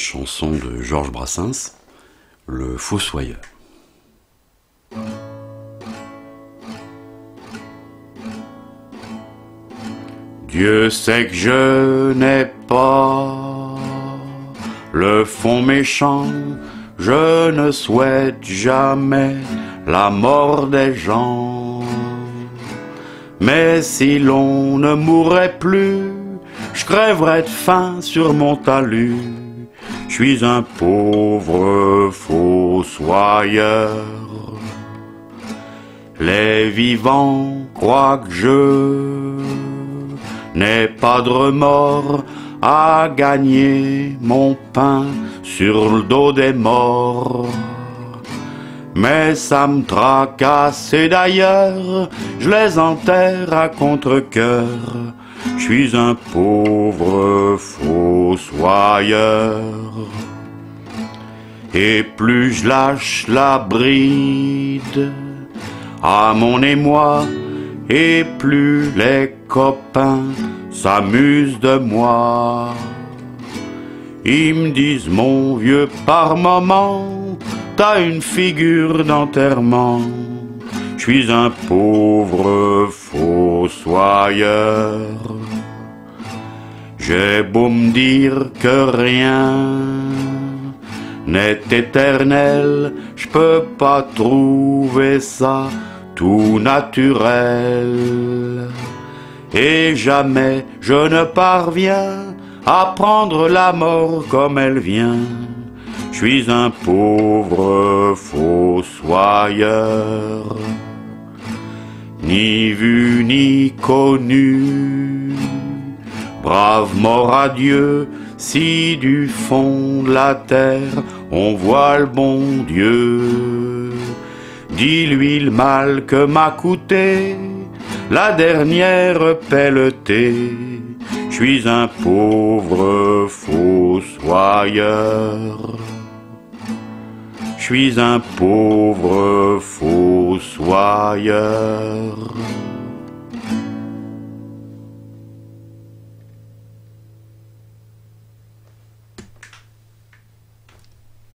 chanson de Georges Brassens, Le Fossoyeur. Dieu sait que je n'ai pas le fond méchant, je ne souhaite jamais la mort des gens. Mais si l'on ne mourrait plus, je crèverais de faim sur mon talus. Je suis un pauvre fossoyeur. Les vivants croient que je n'ai pas de remords à gagner mon pain sur le dos des morts. Mais ça me tracasse et d'ailleurs, je les enterre à contre-coeur. Je suis un pauvre fossoyeur. Et plus je lâche la bride à mon émoi, et plus les copains s'amusent de moi. Ils me disent, mon vieux, par moment, t'as une figure d'enterrement. Je suis un pauvre fossoyeur. J'ai beau me dire que rien n'est éternel, je peux pas trouver ça tout naturel. Et jamais je ne parviens à prendre la mort comme elle vient. Je suis un pauvre fossoyeur, ni. Brave mort à Dieu, si du fond de la terre on voit le bon Dieu. Dis-lui le mal que m'a coûté la dernière pelletée. Je suis un pauvre fossoyeur. Je suis un pauvre fossoyeur.